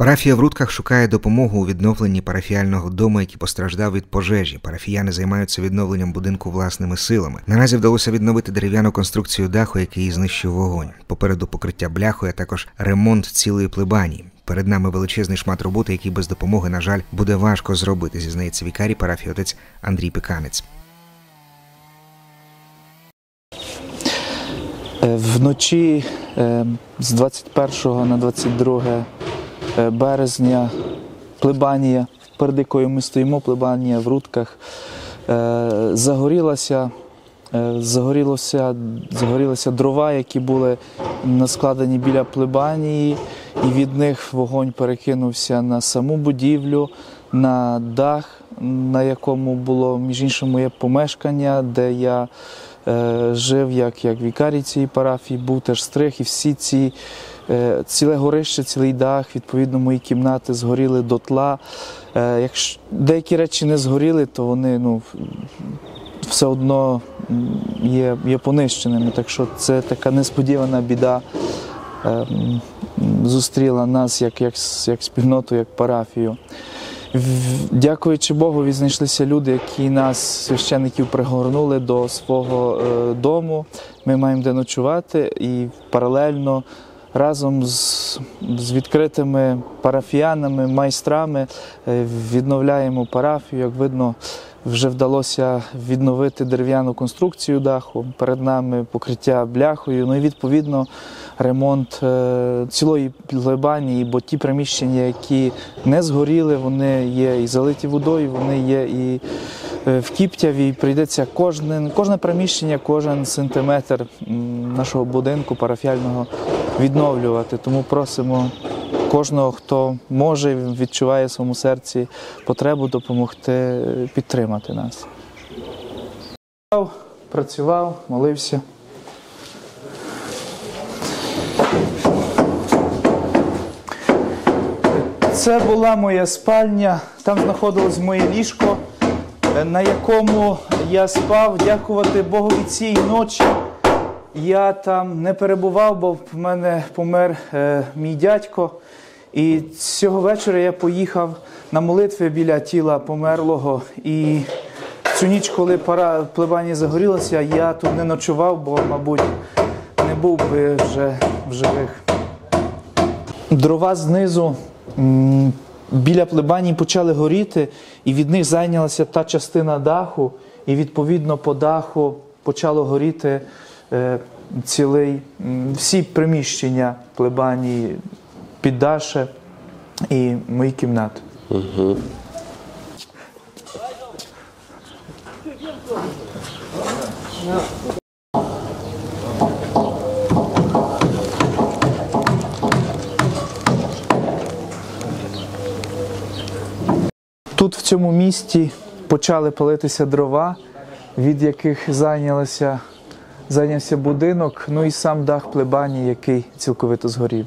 Парафія в Рудках шукає допомогу у відновленні парафіального дому, який постраждав від пожежі. Парафіяни займаються відновленням будинку власними силами. Наразі вдалося відновити дерев'яну конструкцію даху, який знищив вогонь. Попереду покриття бляхою, а також ремонт цілої плебанії. Перед нами величезний шмат роботи, який без допомоги, на жаль, буде важко зробити, зізнається вікарій парафії отець Андрій Пиканець. Е, Вночі е, з 21 на 22 е, березня плебанія, перед якою ми стоїмо, плебанія в Рудках, е, загорілася, е, загорілося, загорілися дрова, які були наскладені біля плебанії, і від них вогонь перекинувся на саму будівлю, на дах, на якому було між іншим моє помешкання, де я е, жив як, як вікарій цієї парафії, був теж стриг, і всі ці е, ціле горище, цілий дах, відповідно, мої кімнати згоріли дотла. Е, якщо деякі речі не згоріли, то вони ну, все одно є, є понищеними. Так що це така несподівана біда е, зустріла нас як, як, як спільноту, як парафію. Дякуючи Богу, відзнайшлися люди, які нас, священиків, пригорнули до свого е, дому. Ми маємо де ночувати і паралельно разом з, з відкритими парафіянами, майстрами е, відновляємо парафію. Як видно, вже вдалося відновити дерев'яну конструкцію даху. Перед нами покриття бляхою. Ну і відповідно ремонт е, цілої плебанії, бо ті приміщення, які не згоріли, вони є і залиті водою, вони є і е, в Кіптяві. Прийдеться кожне, кожне приміщення, кожен сантиметр нашого будинку парафіального відновлювати. Тому просимо кожного, хто може, відчуває в своєму серці потребу допомогти, підтримати нас. Працював, молився. Це була моя спальня, там знаходилось моє ліжко, на якому я спав. Дякувати Богу і цієї ночі. Я там не перебував, бо в мене помер е, мій дядько. І цього вечора я поїхав на молитви біля тіла померлого. І цю ніч, коли пора пливання загорілася, я тут не ночував, бо, мабуть, не був би вже в живих. Дрова знизу біля плебанії почали горіти, і від них зайнялася та частина даху, і відповідно по даху почало горіти цілий, всі приміщення плебанії, піддаше і мої кімнати. Тут, в цьому місті, почали палитися дрова, від яких зайнялося, зайнявся будинок, ну і сам дах плебанії, який цілковито згорів.